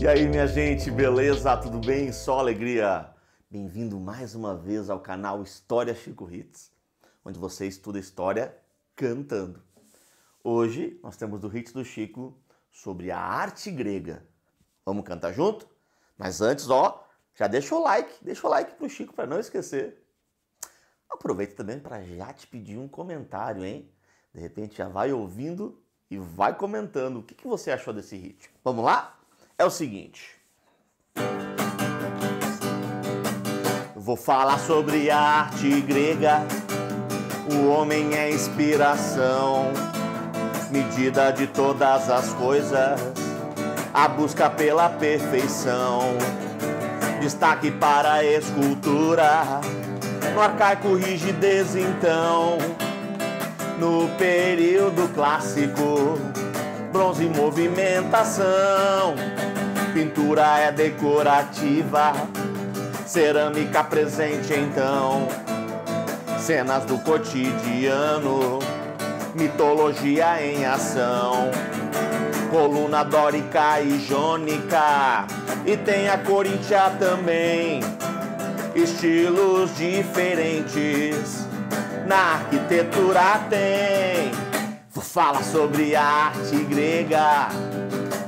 E aí, minha gente, beleza? Tudo bem? Só alegria? Bem-vindo mais uma vez ao canal História Chico Hits, onde você estuda história cantando. Hoje nós temos do Hits do Chico sobre a arte grega. Vamos cantar junto? Mas antes, ó, já deixa o like, deixa o like pro Chico para não esquecer. Aproveita também para já te pedir um comentário, hein? De repente já vai ouvindo e vai comentando o que, que você achou desse ritmo. Vamos lá? É o seguinte. Vou falar sobre a arte grega. O homem é inspiração, medida de todas as coisas, a busca pela perfeição. Destaque para a escultura, no arcaico rigidez então, no período clássico, bronze movimentação, pintura é decorativa, cerâmica presente então, cenas do cotidiano, mitologia em ação, coluna dórica e jônica e tem a Coríntia também. Estilos diferentes na arquitetura tem. Fala sobre a arte grega,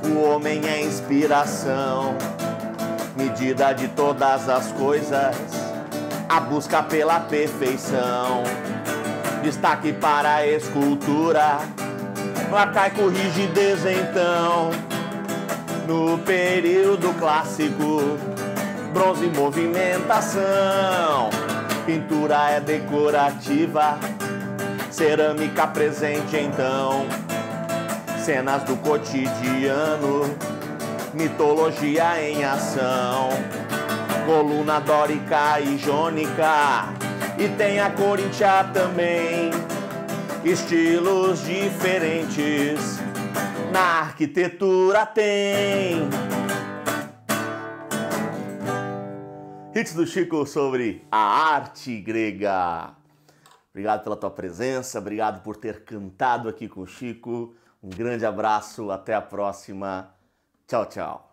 o homem é inspiração, medida de todas as coisas, a busca pela perfeição. Destaque para a escultura, no arcaico rigidez então no período clássico, bronze movimentação, pintura é decorativa, cerâmica presente então, cenas do cotidiano, mitologia em ação, coluna dórica e jônica, e tem a coríntia também, estilos diferentes na arquitetura tem. Hits do Chico sobre a arte grega. Obrigado pela tua presença, obrigado por ter cantado aqui com o Chico. Um grande abraço, até a próxima. Tchau, tchau.